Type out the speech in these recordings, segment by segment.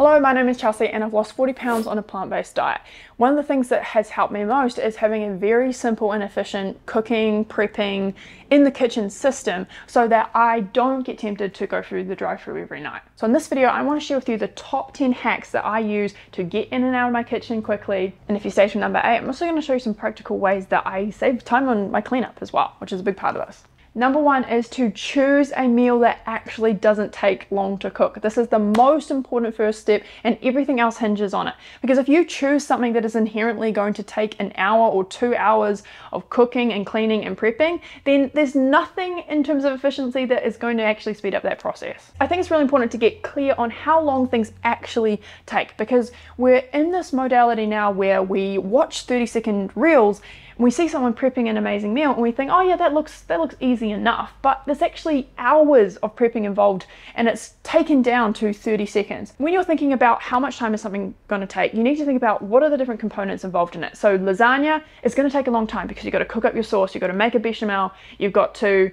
Hello, my name is Chelsea and I've lost 40 pounds on a plant-based diet. One of the things that has helped me most is having a very simple and efficient cooking, prepping in the kitchen system so that I don't get tempted to go through the drive-through every night. So in this video, I want to share with you the top 10 hacks that I use to get in and out of my kitchen quickly. And if you stay to number eight, I'm also going to show you some practical ways that I save time on my cleanup as well, which is a big part of this. Number one is to choose a meal that actually doesn't take long to cook. This is the most important first step and everything else hinges on it. Because if you choose something that is inherently going to take an hour or two hours of cooking and cleaning and prepping, then there's nothing in terms of efficiency that is going to actually speed up that process. I think it's really important to get clear on how long things actually take because we're in this modality now where we watch 30 second reels we see someone prepping an amazing meal and we think, oh yeah, that looks that looks easy enough. But there's actually hours of prepping involved and it's taken down to 30 seconds. When you're thinking about how much time is something going to take, you need to think about what are the different components involved in it. So lasagna is going to take a long time because you've got to cook up your sauce, you've got to make a bechamel, you've got to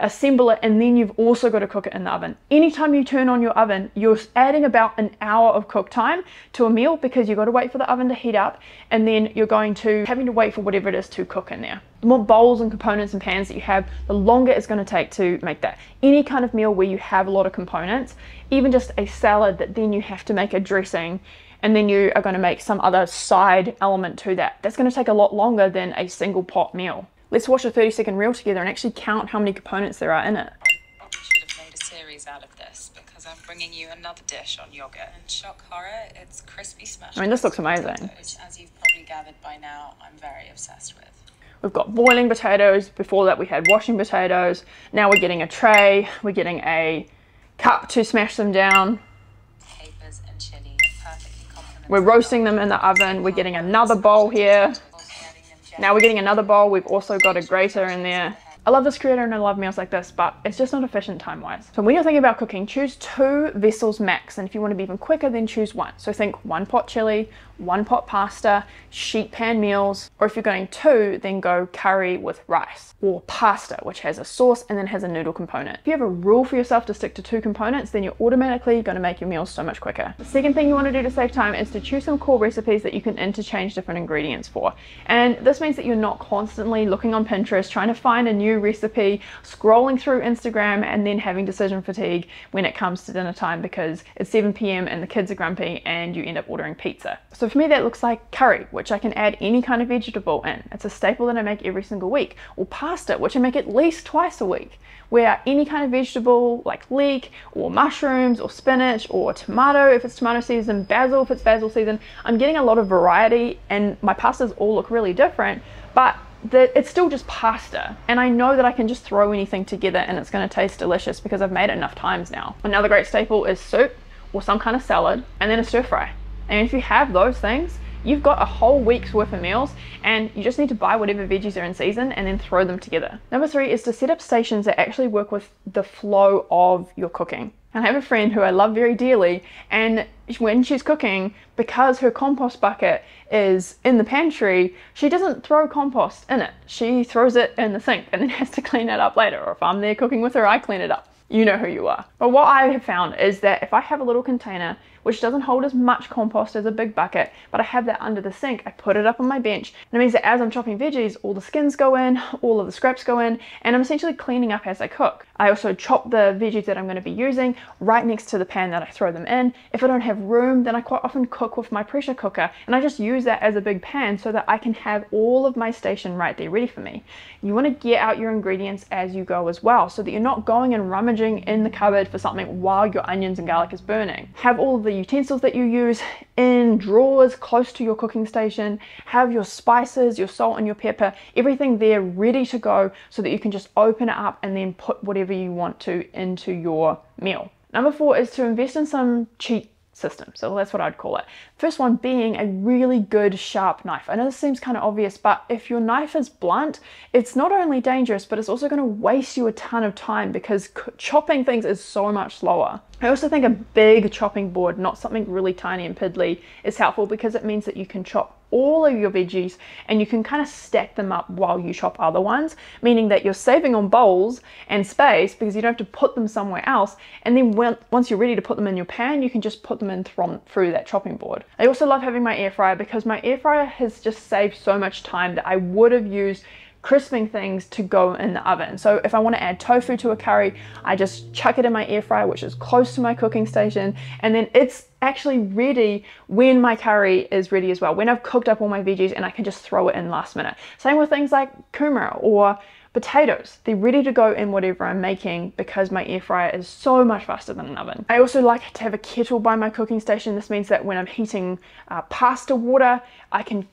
assemble it, and then you've also got to cook it in the oven. Anytime you turn on your oven, you're adding about an hour of cook time to a meal because you've got to wait for the oven to heat up, and then you're going to having to wait for whatever it is to cook in there. The more bowls and components and pans that you have, the longer it's going to take to make that. Any kind of meal where you have a lot of components, even just a salad that then you have to make a dressing and then you are going to make some other side element to that. That's going to take a lot longer than a single pot meal. Let's watch a 30 second reel together and actually count how many components there are in it. I should have made a series out of this because I'm bringing you another dish on yogurt. And shock horror, it's crispy smash. I mean, this looks amazing. Which, as you've probably gathered by now, I'm very obsessed with. We've got boiling potatoes. Before that, we had washing potatoes. Now we're getting a tray. We're getting a cup to smash them down. Chili perfectly. We're roasting them in the oven. We're getting another bowl here. Now we're getting another bowl. We've also got a grater in there. I love this creator and I love meals like this, but it's just not efficient time-wise. So when you're thinking about cooking, choose two vessels max. And if you want to be even quicker, then choose one. So think one pot chili, one pot pasta, sheet pan meals, or if you're going two, then go curry with rice or pasta, which has a sauce and then has a noodle component. If you have a rule for yourself to stick to two components, then you're automatically going to make your meals so much quicker. The second thing you want to do to save time is to choose some core recipes that you can interchange different ingredients for. And this means that you're not constantly looking on Pinterest, trying to find a new recipe, scrolling through Instagram, and then having decision fatigue when it comes to dinner time because it's 7 p.m. and the kids are grumpy and you end up ordering pizza. So for me that looks like curry, which I can add any kind of vegetable in. It's a staple that I make every single week. Or pasta, which I make at least twice a week, where any kind of vegetable like leek or mushrooms or spinach or tomato if it's tomato season, basil if it's basil season, I'm getting a lot of variety and my pastas all look really different, but the, it's still just pasta and I know that I can just throw anything together and it's going to taste delicious because I've made it enough times now. Another great staple is soup or some kind of salad and then a stir fry. And if you have those things, you've got a whole week's worth of meals and you just need to buy whatever veggies are in season and then throw them together. Number three is to set up stations that actually work with the flow of your cooking. And I have a friend who I love very dearly, and when she's cooking, because her compost bucket is in the pantry, she doesn't throw compost in it. She throws it in the sink and then has to clean it up later. Or if I'm there cooking with her, I clean it up you know who you are. But what I have found is that if I have a little container which doesn't hold as much compost as a big bucket, but I have that under the sink, I put it up on my bench. And it means that as I'm chopping veggies, all the skins go in, all of the scraps go in, and I'm essentially cleaning up as I cook. I also chop the veggies that I'm going to be using right next to the pan that I throw them in. If I don't have room, then I quite often cook with my pressure cooker, and I just use that as a big pan so that I can have all of my station right there ready for me. You want to get out your ingredients as you go as well, so that you're not going and rummaging in the cupboard for something while your onions and garlic is burning. Have all of the utensils that you use in drawers close to your cooking station. Have your spices, your salt and your pepper, everything there ready to go so that you can just open it up and then put whatever you want to into your meal. Number four is to invest in some cheat system. So that's what I'd call it. First one being a really good sharp knife. I know this seems kind of obvious, but if your knife is blunt, it's not only dangerous, but it's also going to waste you a ton of time because chopping things is so much slower. I also think a big chopping board, not something really tiny and piddly, is helpful because it means that you can chop all of your veggies and you can kind of stack them up while you chop other ones, meaning that you're saving on bowls and space because you don't have to put them somewhere else. And then when, once you're ready to put them in your pan, you can just put them in through that chopping board. I also love having my air fryer because my air fryer has just saved so much time that I would have used crisping things to go in the oven. So if I want to add tofu to a curry, I just chuck it in my air fryer, which is close to my cooking station, and then it's actually ready when my curry is ready as well, when I've cooked up all my veggies and I can just throw it in last minute. Same with things like kumara or potatoes. They're ready to go in whatever I'm making because my air fryer is so much faster than an oven. I also like to have a kettle by my cooking station. This means that when I'm heating uh, pasta water, I can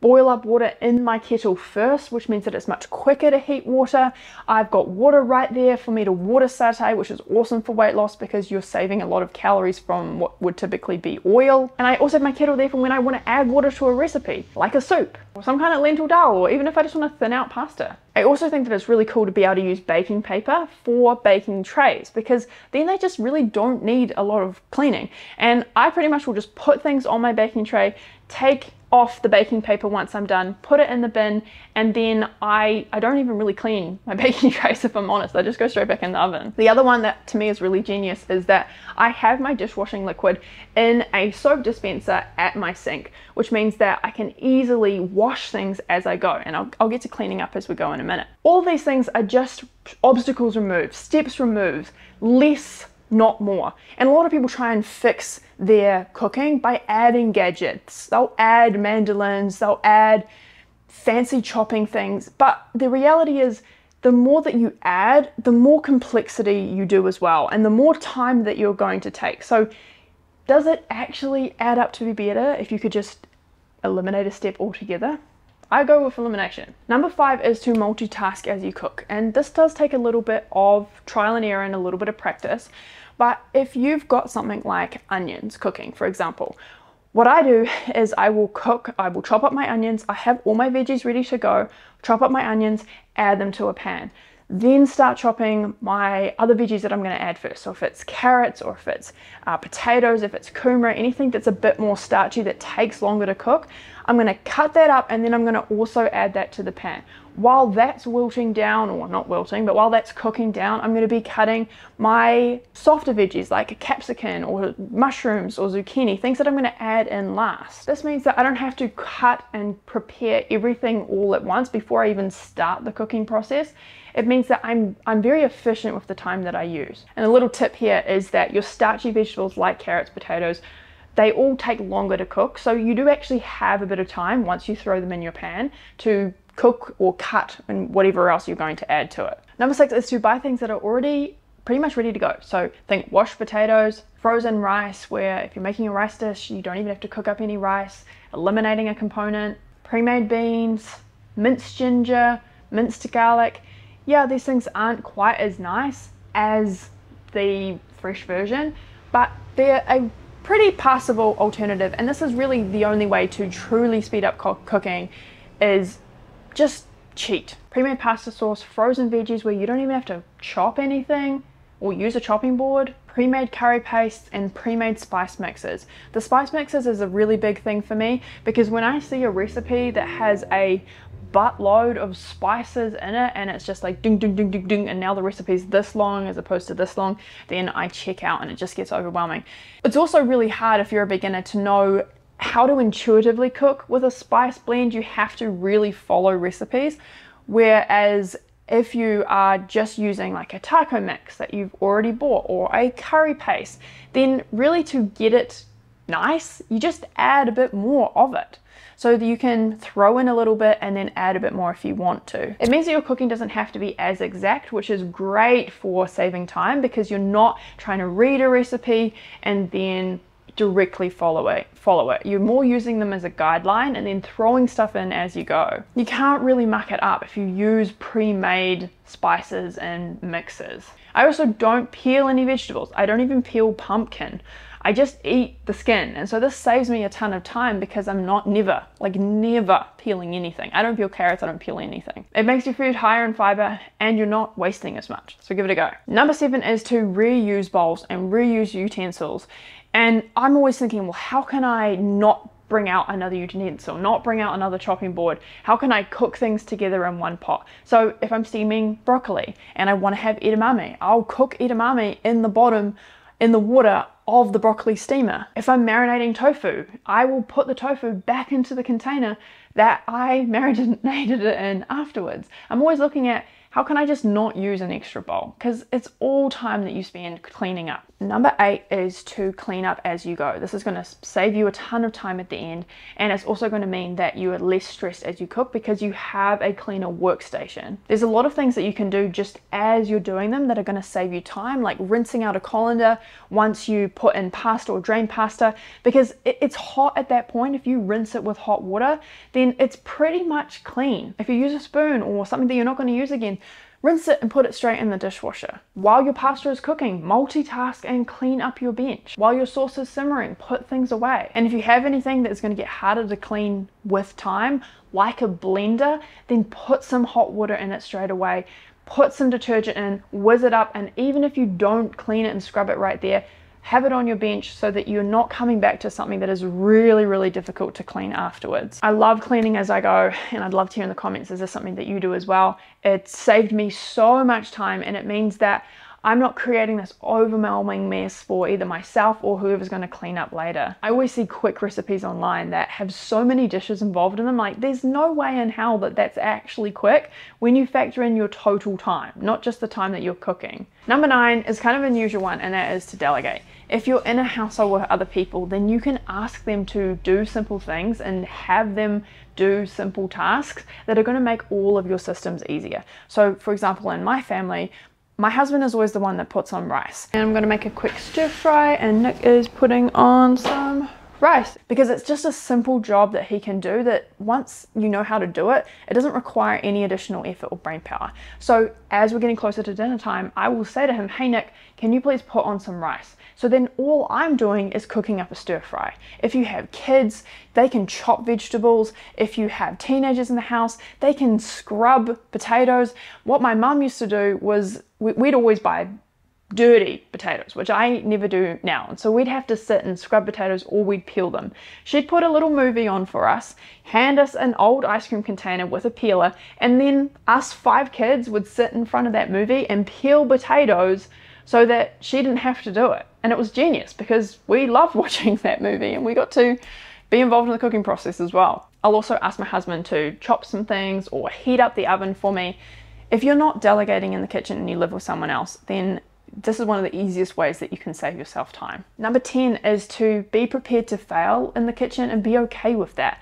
boil up water in my kettle first, which means that it's much quicker to heat water. I've got water right there for me to water saute, which is awesome for weight loss because you're saving a lot of calories from what would typically be oil. And I also have my kettle there for when I want to add water to a recipe, like a soup or some kind of lentil dal, or even if I just want to thin out pasta. I also think that it's really cool to be able to use baking paper for baking trays because then they just really don't need a lot of cleaning. And I pretty much will just put things on my baking tray, take off the baking paper once I'm done, put it in the bin, and then I, I don't even really clean my baking trays if I'm honest, I just go straight back in the oven. The other one that to me is really genius is that I have my dishwashing liquid in a soap dispenser at my sink, which means that I can easily wash things as I go, and I'll, I'll get to cleaning up as we go in a minute. All these things are just obstacles removed, steps removed, less not more. And a lot of people try and fix their cooking by adding gadgets. They'll add mandolins, they'll add fancy chopping things. But the reality is, the more that you add, the more complexity you do as well, and the more time that you're going to take. So, does it actually add up to be better if you could just eliminate a step altogether? I go with elimination. Number five is to multitask as you cook. And this does take a little bit of trial and error and a little bit of practice. But if you've got something like onions cooking, for example, what I do is I will cook, I will chop up my onions, I have all my veggies ready to go, chop up my onions, add them to a pan then start chopping my other veggies that I'm going to add first. So if it's carrots or if it's uh, potatoes, if it's kumara, anything that's a bit more starchy that takes longer to cook, I'm going to cut that up and then I'm going to also add that to the pan. While that's wilting down, or not wilting, but while that's cooking down, I'm going to be cutting my softer veggies like a capsicum or mushrooms or zucchini, things that I'm going to add in last. This means that I don't have to cut and prepare everything all at once before I even start the cooking process it means that I'm, I'm very efficient with the time that I use. And a little tip here is that your starchy vegetables like carrots, potatoes, they all take longer to cook. So you do actually have a bit of time once you throw them in your pan to cook or cut and whatever else you're going to add to it. Number six is to buy things that are already pretty much ready to go. So think washed potatoes, frozen rice, where if you're making a rice dish, you don't even have to cook up any rice, eliminating a component, pre-made beans, minced ginger, minced garlic yeah, these things aren't quite as nice as the fresh version, but they're a pretty passable alternative. And this is really the only way to truly speed up co cooking is just cheat. Pre-made pasta sauce, frozen veggies where you don't even have to chop anything or use a chopping board, pre-made curry pastes and pre-made spice mixes. The spice mixes is a really big thing for me because when I see a recipe that has a buttload of spices in it and it's just like ding ding ding ding ding and now the recipe is this long as opposed to this long then I check out and it just gets overwhelming. It's also really hard if you're a beginner to know how to intuitively cook with a spice blend you have to really follow recipes whereas if you are just using like a taco mix that you've already bought or a curry paste then really to get it nice you just add a bit more of it so that you can throw in a little bit and then add a bit more if you want to. It means that your cooking doesn't have to be as exact, which is great for saving time because you're not trying to read a recipe and then directly follow it follow it you're more using them as a guideline and then throwing stuff in as you go you can't really muck it up if you use pre-made spices and mixes i also don't peel any vegetables i don't even peel pumpkin I just eat the skin. And so this saves me a ton of time because I'm not never, like never peeling anything. I don't peel carrots, I don't peel anything. It makes your food higher in fiber and you're not wasting as much. So give it a go. Number seven is to reuse bowls and reuse utensils. And I'm always thinking, well, how can I not bring out another utensil, not bring out another chopping board? How can I cook things together in one pot? So if I'm steaming broccoli and I want to have edamame, I'll cook edamame in the bottom in the water of the broccoli steamer. If I'm marinating tofu, I will put the tofu back into the container that I marinated it in afterwards. I'm always looking at how can I just not use an extra bowl? Because it's all time that you spend cleaning up. Number eight is to clean up as you go. This is going to save you a ton of time at the end, and it's also going to mean that you are less stressed as you cook because you have a cleaner workstation. There's a lot of things that you can do just as you're doing them that are going to save you time, like rinsing out a colander once you put in pasta or drain pasta, because it's hot at that point. If you rinse it with hot water, then it's pretty much clean. If you use a spoon or something that you're not going to use again, Rinse it and put it straight in the dishwasher. While your pasta is cooking, multitask and clean up your bench. While your sauce is simmering, put things away. And if you have anything that's going to get harder to clean with time, like a blender, then put some hot water in it straight away. Put some detergent in, whiz it up, and even if you don't clean it and scrub it right there, have it on your bench so that you're not coming back to something that is really, really difficult to clean afterwards. I love cleaning as I go, and I'd love to hear in the comments, is this something that you do as well? It saved me so much time, and it means that I'm not creating this overwhelming mess for either myself or whoever's going to clean up later. I always see quick recipes online that have so many dishes involved in them. Like, there's no way in hell that that's actually quick when you factor in your total time, not just the time that you're cooking. Number nine is kind of an unusual one, and that is to delegate. If you're in a household with other people, then you can ask them to do simple things and have them do simple tasks that are going to make all of your systems easier. So, for example, in my family, my husband is always the one that puts on rice. And I'm gonna make a quick stir fry and Nick is putting on some rice because it's just a simple job that he can do that once you know how to do it, it doesn't require any additional effort or brain power. So as we're getting closer to dinner time, I will say to him, hey Nick, can you please put on some rice? So then all I'm doing is cooking up a stir fry. If you have kids, they can chop vegetables. If you have teenagers in the house, they can scrub potatoes. What my mum used to do was we'd always buy dirty potatoes, which I never do now. And so we'd have to sit and scrub potatoes or we'd peel them. She'd put a little movie on for us, hand us an old ice cream container with a peeler, and then us five kids would sit in front of that movie and peel potatoes so that she didn't have to do it. And it was genius because we loved watching that movie and we got to be involved in the cooking process as well. I'll also ask my husband to chop some things or heat up the oven for me. If you're not delegating in the kitchen and you live with someone else, then this is one of the easiest ways that you can save yourself time. Number 10 is to be prepared to fail in the kitchen and be okay with that.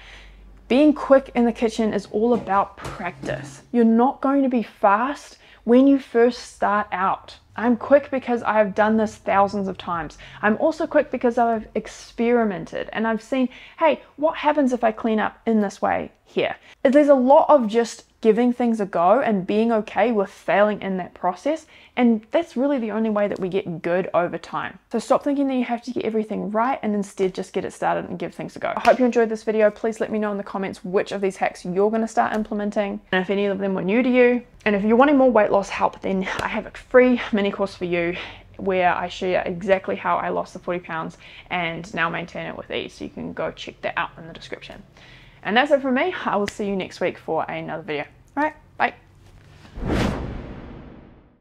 Being quick in the kitchen is all about practice. You're not going to be fast when you first start out. I'm quick because I've done this thousands of times. I'm also quick because I've experimented and I've seen, hey, what happens if I clean up in this way here? There's a lot of just giving things a go and being okay with failing in that process. And that's really the only way that we get good over time. So stop thinking that you have to get everything right and instead just get it started and give things a go. I hope you enjoyed this video. Please let me know in the comments which of these hacks you're gonna start implementing and if any of them were new to you. And if you're wanting more weight loss help, then I have a free mini course for you where I share exactly how I lost the 40 pounds and now maintain it with ease. So you can go check that out in the description. And that's it from me. I will see you next week for another video. All right, bye.